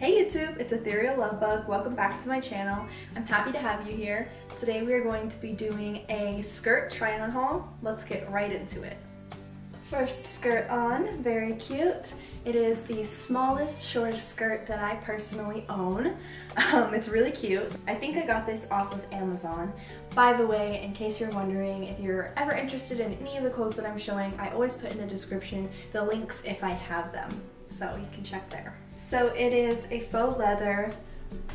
Hey YouTube, it's Ethereal Lovebug. Welcome back to my channel. I'm happy to have you here. Today we are going to be doing a skirt try on haul. Let's get right into it. First skirt on, very cute. It is the smallest, shortest skirt that I personally own. Um, it's really cute. I think I got this off of Amazon. By the way, in case you're wondering, if you're ever interested in any of the clothes that I'm showing, I always put in the description the links if I have them. So you can check there. So it is a faux leather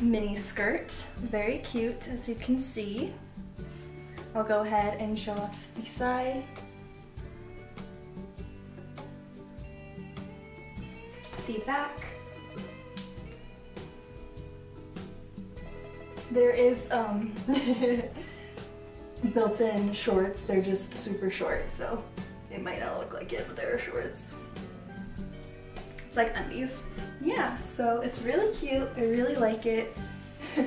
mini skirt. Very cute, as you can see. I'll go ahead and show off the side the back. There is um, built-in shorts. They're just super short, so it might not look like it, but they're shorts. It's like undies. Yeah, so it's really cute. I really like it.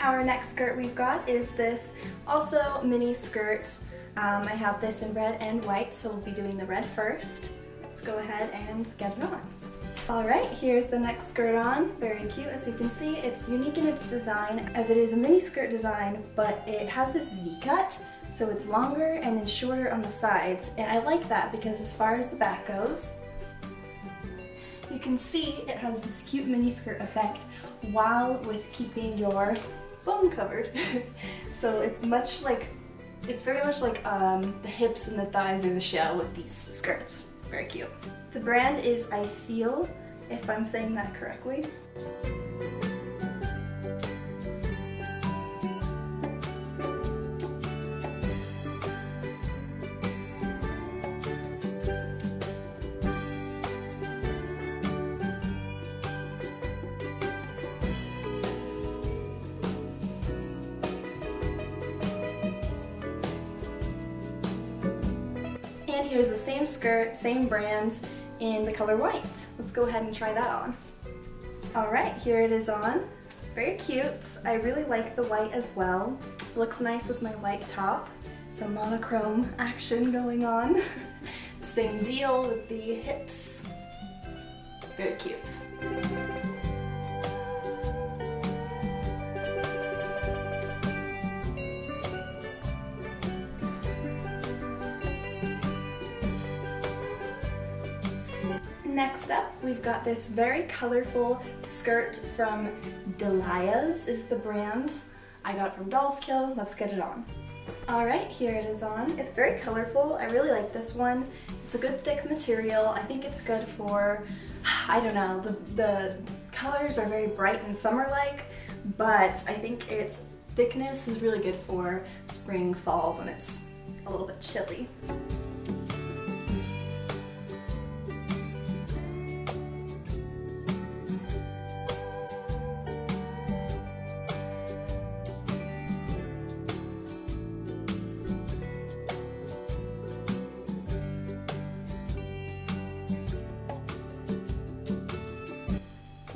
Our next skirt we've got is this also mini skirt. Um, I have this in red and white, so we'll be doing the red first. Let's go ahead and get it on. Alright, here's the next skirt on. Very cute, as you can see. It's unique in its design, as it is a mini skirt design, but it has this V-cut, so it's longer and then shorter on the sides. And I like that because as far as the back goes, you can see it has this cute mini skirt effect while with keeping your bone covered. so it's much like, it's very much like um, the hips and the thighs or the shell with these skirts. Very cute. The brand is I Feel, if I'm saying that correctly. Here's the same skirt, same brands, in the color white. Let's go ahead and try that on. All right, here it is on. Very cute. I really like the white as well. looks nice with my white top. Some monochrome action going on. Same deal with the hips. Very cute. Next up, we've got this very colorful skirt from Delia's is the brand. I got from Dolls Kill. Let's get it on. All right, here it is on. It's very colorful. I really like this one. It's a good thick material. I think it's good for, I don't know, the, the colors are very bright and summer-like, but I think its thickness is really good for spring, fall when it's a little bit chilly.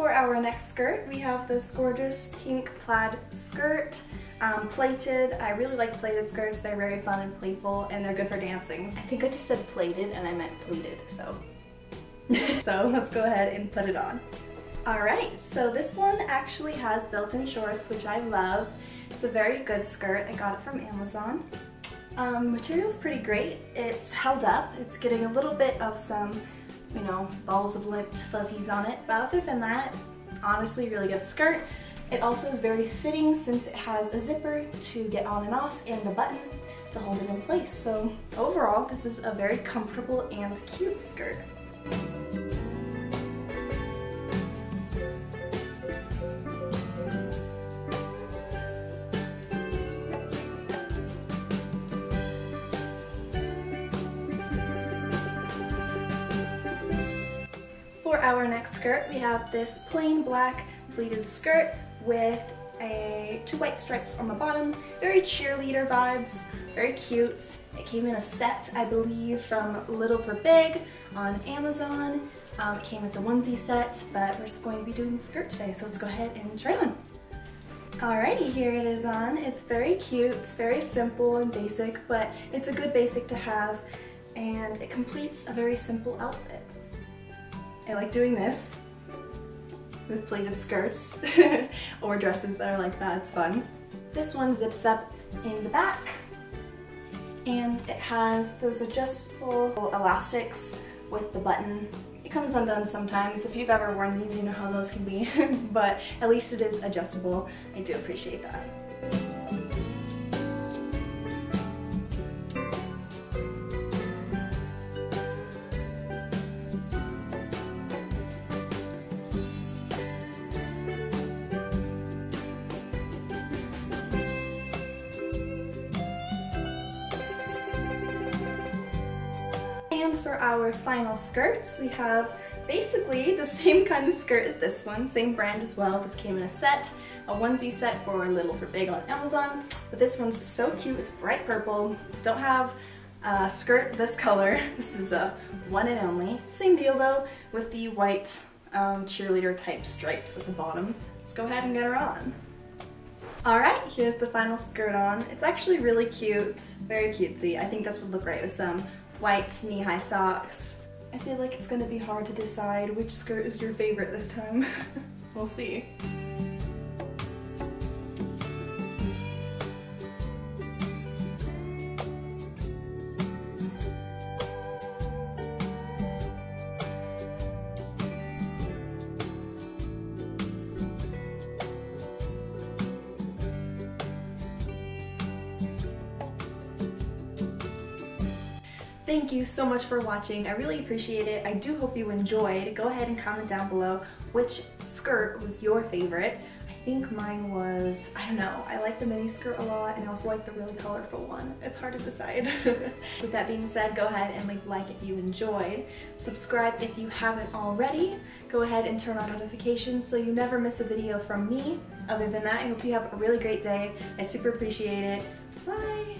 For our next skirt, we have this gorgeous pink plaid skirt, um, plated. I really like plated skirts. They're very fun and playful, and they're good for dancing. I think I just said plated, and I meant pleated, so. so let's go ahead and put it on. Alright, so this one actually has built-in shorts, which I love. It's a very good skirt. I got it from Amazon. Um, material's pretty great. It's held up. It's getting a little bit of some you know, balls of lint fuzzies on it. But other than that, honestly, really good skirt. It also is very fitting since it has a zipper to get on and off and the button to hold it in place. So overall, this is a very comfortable and cute skirt. For our next skirt, we have this plain black pleated skirt with a two white stripes on the bottom. Very cheerleader vibes, very cute. It came in a set, I believe, from Little for Big on Amazon. Um, it came with a onesie set, but we're just going to be doing the skirt today, so let's go ahead and try on. Alrighty, here it is on. It's very cute, it's very simple and basic, but it's a good basic to have and it completes a very simple outfit. I like doing this with pleated skirts or dresses that are like that, it's fun. This one zips up in the back and it has those adjustable elastics with the button. It comes undone sometimes. If you've ever worn these, you know how those can be, but at least it is adjustable. I do appreciate that. For our final skirt, we have basically the same kind of skirt as this one, same brand as well. This came in a set, a onesie set for Little for Big on Amazon, but this one's so cute, it's bright purple. Don't have a skirt this color, this is a one and only. Same deal though, with the white um, cheerleader type stripes at the bottom. Let's go ahead and get her on. Alright, here's the final skirt on. It's actually really cute, very cutesy. I think this would look great with some white knee-high socks. I feel like it's gonna be hard to decide which skirt is your favorite this time. we'll see. Thank you so much for watching. I really appreciate it. I do hope you enjoyed. Go ahead and comment down below which skirt was your favorite. I think mine was, I don't know, I like the mini skirt a lot and I also like the really colorful one. It's hard to decide. With that being said, go ahead and leave a like if you enjoyed. Subscribe if you haven't already. Go ahead and turn on notifications so you never miss a video from me. Other than that, I hope you have a really great day. I super appreciate it. Bye!